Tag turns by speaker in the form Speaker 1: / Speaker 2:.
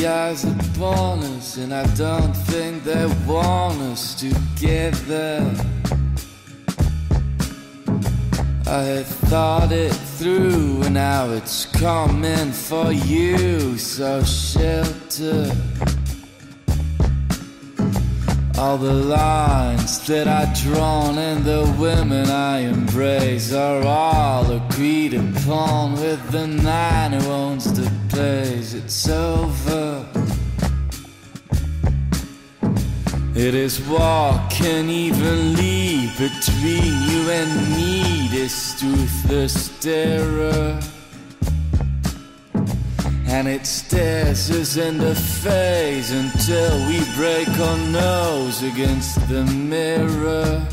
Speaker 1: the eyes upon us, and I don't think they want us together. I had thought it through, and now it's coming for you, so shelter. All the lines that I've drawn and the women I embrace are all agreed upon with the man who owns the place. It's over. It is walking evenly between you and me, this toothless terror. And it stares us in the face until we break our nose against the mirror.